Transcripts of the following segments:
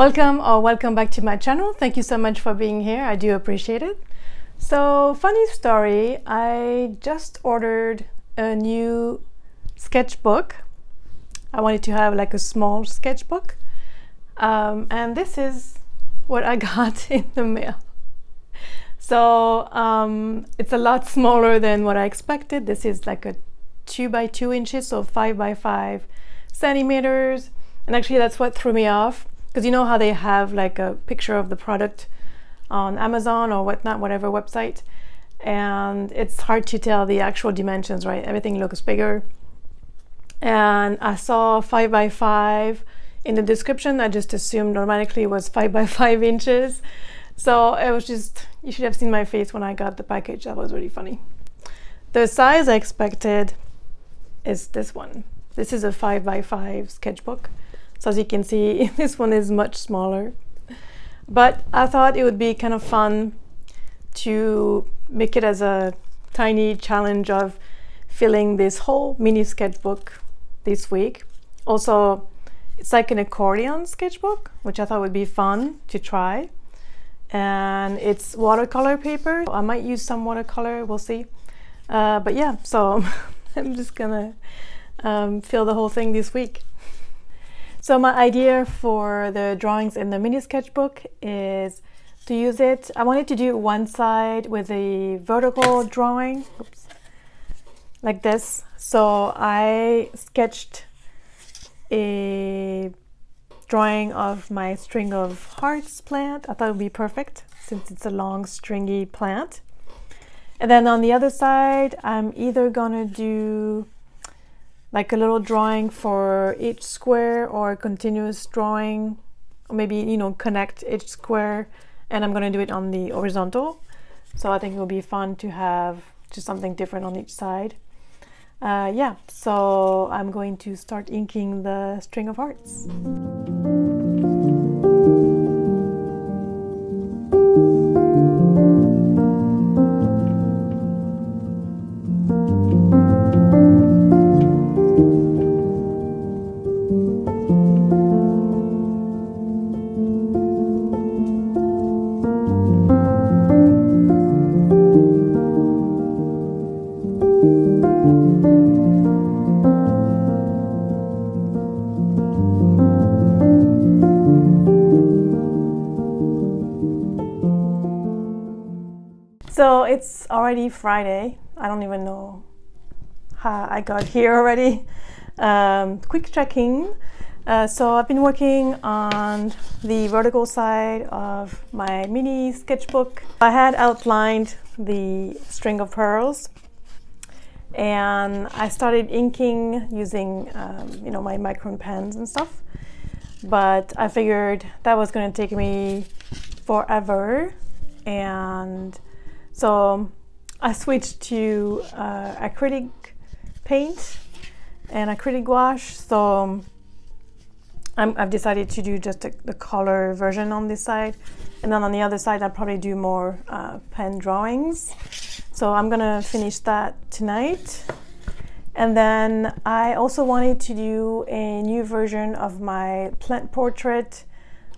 Welcome or welcome back to my channel. Thank you so much for being here. I do appreciate it. So, funny story, I just ordered a new sketchbook. I wanted to have like a small sketchbook. Um, and this is what I got in the mail. So um, it's a lot smaller than what I expected. This is like a two by two inches, so five by five centimeters. And actually that's what threw me off because you know how they have like a picture of the product on Amazon or whatnot, whatever website. And it's hard to tell the actual dimensions, right? Everything looks bigger. And I saw five by five in the description. I just assumed automatically it was five by five inches. So it was just, you should have seen my face when I got the package. That was really funny. The size I expected is this one. This is a five by five sketchbook. So as you can see, this one is much smaller. But I thought it would be kind of fun to make it as a tiny challenge of filling this whole mini sketchbook this week. Also, it's like an accordion sketchbook, which I thought would be fun to try and it's watercolor paper. I might use some watercolor, we'll see. Uh, but yeah, so I'm just gonna um, fill the whole thing this week. So my idea for the drawings in the mini sketchbook is to use it. I wanted to do one side with a vertical drawing, oops, like this. So I sketched a drawing of my string of hearts plant. I thought it would be perfect since it's a long stringy plant. And then on the other side, I'm either gonna do like a little drawing for each square or a continuous drawing, or maybe, you know, connect each square. And I'm gonna do it on the horizontal. So I think it will be fun to have just something different on each side. Uh, yeah, so I'm going to start inking the string of hearts. Friday. I don't even know how I got here already. Um, quick checking. Uh, so I've been working on the vertical side of my mini sketchbook. I had outlined the string of pearls and I started inking using um, you know my micron pens and stuff but I figured that was going to take me forever and so I switched to uh, acrylic paint and acrylic gouache. So i have decided to do just a, the color version on this side. And then on the other side, I'll probably do more uh, pen drawings. So I'm gonna finish that tonight. And then I also wanted to do a new version of my plant portrait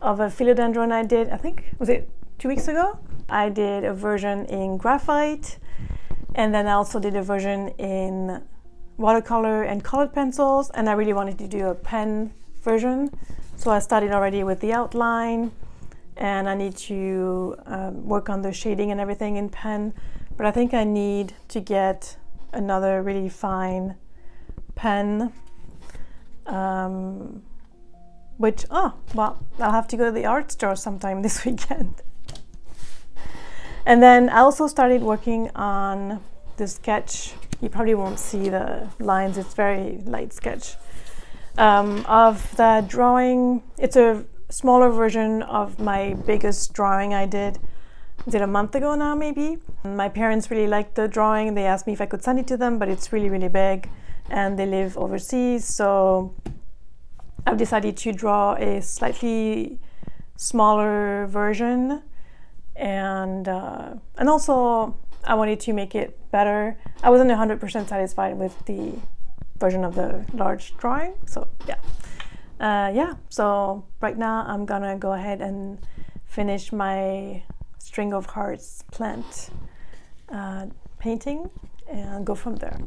of a philodendron I did, I think, was it two weeks ago? I did a version in graphite and then I also did a version in watercolor and colored pencils and I really wanted to do a pen version. So I started already with the outline and I need to um, work on the shading and everything in pen. But I think I need to get another really fine pen um, which oh well I'll have to go to the art store sometime this weekend and then I also started working on the sketch. You probably won't see the lines, it's very light sketch. Um, of the drawing, it's a smaller version of my biggest drawing I did. Did a month ago now, maybe. My parents really liked the drawing. They asked me if I could send it to them, but it's really, really big and they live overseas. So I've decided to draw a slightly smaller version and uh, and also I wanted to make it better. I wasn't 100% satisfied with the version of the large drawing, so yeah. uh, yeah, so right now I'm gonna go ahead and finish my string of hearts plant uh, painting and go from there.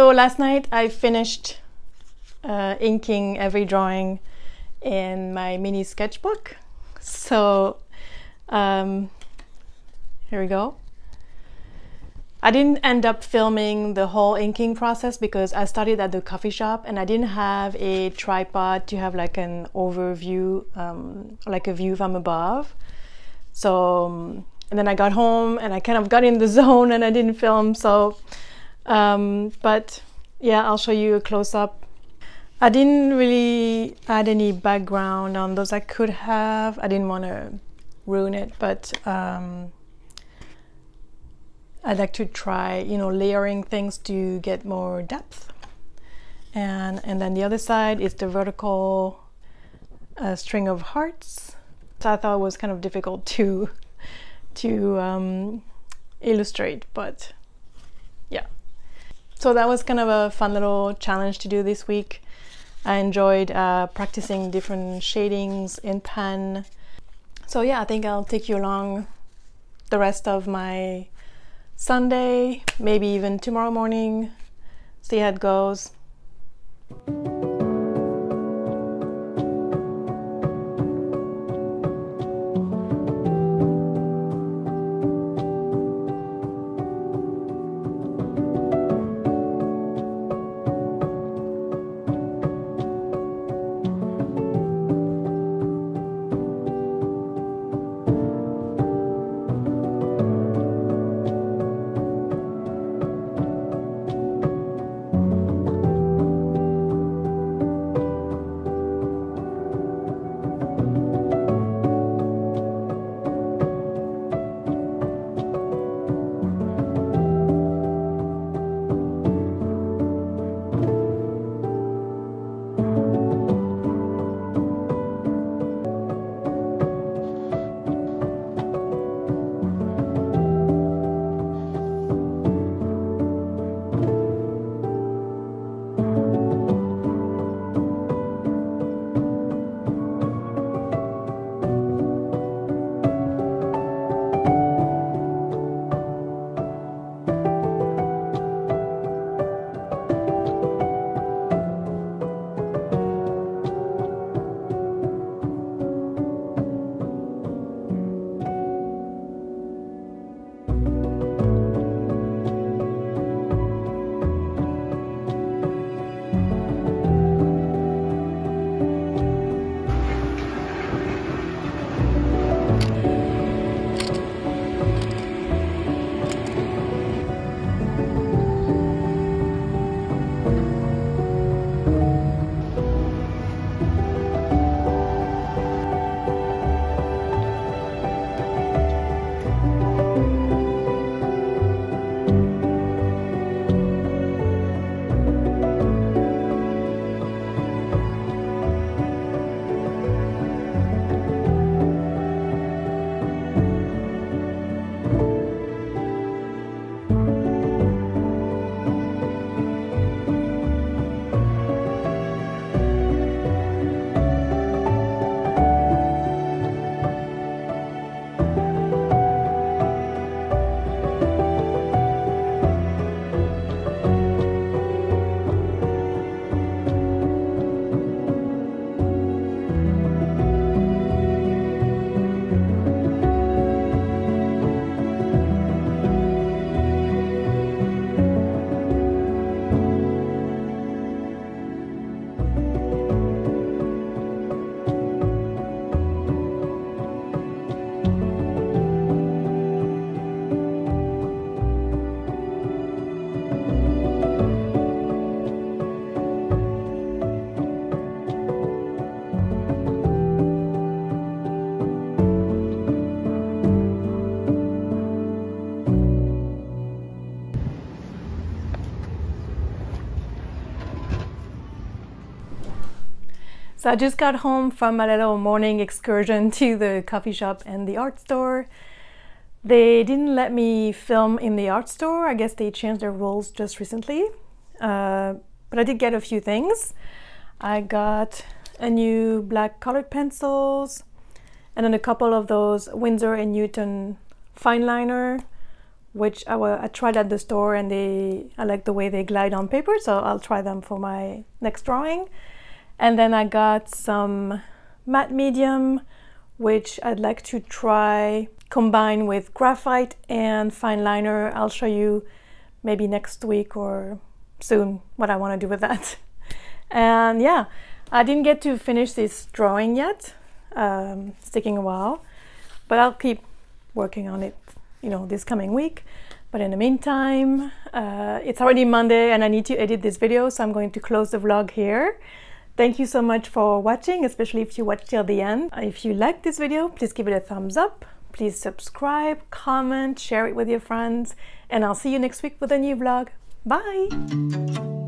So last night I finished uh, inking every drawing in my mini sketchbook. So um, here we go. I didn't end up filming the whole inking process because I started at the coffee shop and I didn't have a tripod to have like an overview, um, like a view from above. So, um, and then I got home and I kind of got in the zone and I didn't film. So um, but yeah, I'll show you a close up. I didn't really add any background on those I could have. I didn't want to ruin it, but um, I'd like to try, you know, layering things to get more depth. And, and then the other side is the vertical uh, string of hearts. So I thought it was kind of difficult to, to um, illustrate, but. So that was kind of a fun little challenge to do this week. I enjoyed uh, practicing different shadings in pen. So yeah, I think I'll take you along the rest of my Sunday, maybe even tomorrow morning, see how it goes. So I just got home from a little morning excursion to the coffee shop and the art store. They didn't let me film in the art store. I guess they changed their rules just recently. Uh, but I did get a few things. I got a new black colored pencils and then a couple of those Winsor and Newton fine liner which I, I tried at the store and they I like the way they glide on paper so I'll try them for my next drawing and then I got some matte medium which I'd like to try combine with graphite and fine liner I'll show you maybe next week or soon what I want to do with that and yeah I didn't get to finish this drawing yet um, it's taking a while but I'll keep working on it you know, this coming week. But in the meantime, uh, it's already Monday and I need to edit this video, so I'm going to close the vlog here. Thank you so much for watching, especially if you watched till the end. Uh, if you liked this video, please give it a thumbs up. Please subscribe, comment, share it with your friends, and I'll see you next week with a new vlog. Bye!